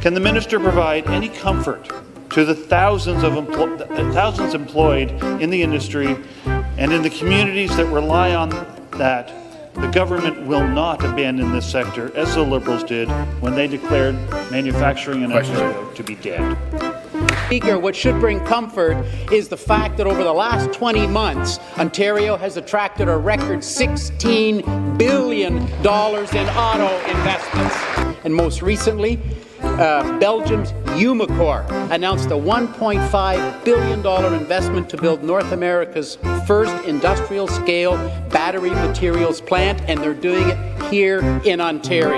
Can the minister provide any comfort to the thousands of thousands employed in the industry and in the communities that rely on that? The government will not abandon this sector as the Liberals did when they declared manufacturing in Ontario to be dead. Speaker, what should bring comfort is the fact that over the last 20 months, Ontario has attracted a record $16 billion in auto investments. And most recently, uh, Belgium's Umicore announced a $1.5 billion investment to build North America's first industrial-scale battery materials plant, and they're doing it here in Ontario.